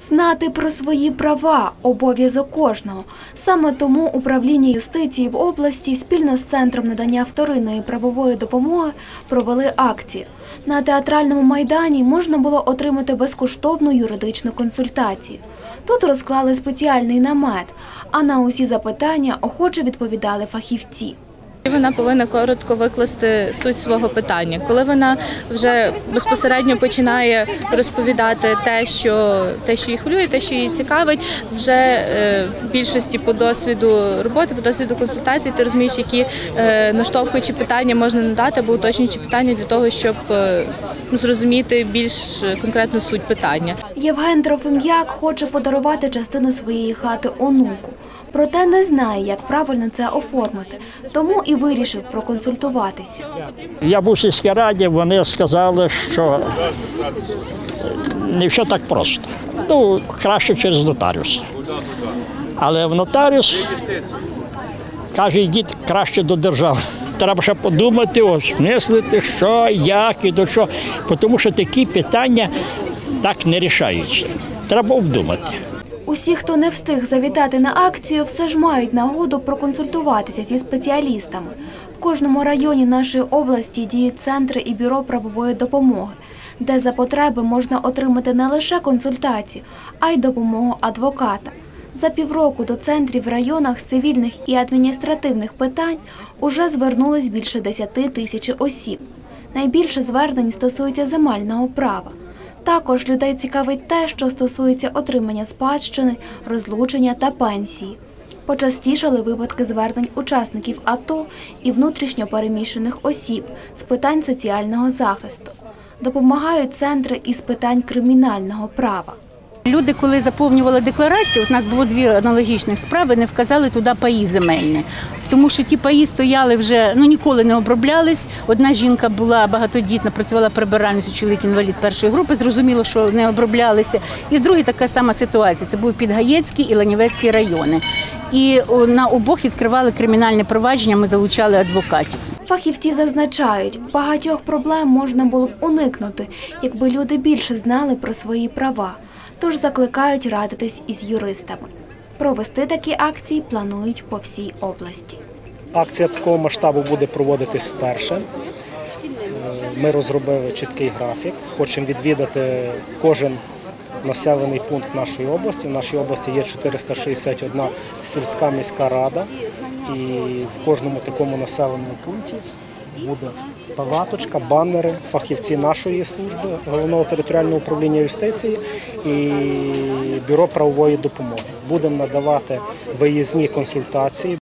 Знати про свої права обов'язок кожного. Саме тому управління юстиції в області спільно з центром надання вторинної правової допомоги провели акцію. На театральному майдані можна було отримати безкоштовну юридичну консультацію. Тут розклали спеціальний намет, а на усі запитання охоче відповідали фахівці. Вона повинна коротко викласти суть свого питання. Коли вона вже безпосередньо починає розповідати те, що те, що її хвилює, те, що її цікавить, вже е, в більшості по досвіду роботи, по досвіду консультацій, ти розумієш, які е, наштовхуючі питання можна надати, або уточнюючі питання для того, щоб е, ну, зрозуміти більш конкретну суть питання. Євген Трофим'як хоче подарувати частину своєї хати онуку. Проте не знає, як правильно це оформити, тому і вирішив проконсультуватися. Я був сільській раді, вони сказали, що не все так просто. Ну, краще через нотаріуса. Але в нотаріус каже, йдіть краще до держави. Треба ще подумати, осмислити, що, як і до чого. Тому що такі питання так не рішаються. Треба обдумати. Усі, хто не встиг завітати на акцію, все ж мають нагоду проконсультуватися зі спеціалістами. В кожному районі нашої області діють центри і бюро правової допомоги, де за потреби можна отримати не лише консультацію, а й допомогу адвоката. За півроку до центрів в районах цивільних і адміністративних питань уже звернулись більше 10 тисяч осіб. Найбільше звернень стосується земельного права. Також людей цікавить те, що стосується отримання спадщини, розлучення та пенсії. Почастішали випадки звернень учасників АТО і внутрішньо переміщених осіб з питань соціального захисту. Допомагають центри із питань кримінального права. Люди, коли заповнювали декларацію, у нас було дві аналогічних справи, не вказали туди паї земельні. Тому що ті паї стояли вже, ну ніколи не оброблялись. Одна жінка була багатодітна, працювала прибиральницю, чоловік інвалід першої групи, зрозуміло, що не оброблялися. І в другій така сама ситуація. Це був Підгаєцький і Ланівецький райони. І на обох відкривали кримінальне провадження, ми залучали адвокатів. Фахівці зазначають, багатьох проблем можна було б уникнути, якби люди більше знали про свої права. Тож закликають радитись із юристами. Провести такі акції планують по всій області. Акція такого масштабу буде проводитись вперше. Е, Ми розробили чіткий графік. Хочемо відвідати кожен населений пункт нашої області. В нашій області є 461 сільська міська рада, і в кожному такому населеному пункті буде палаточка, банери, фахівці нашої служби, головного територіального управління юстиції і бюро правової допомоги. Будемо надавати виїзні консультації.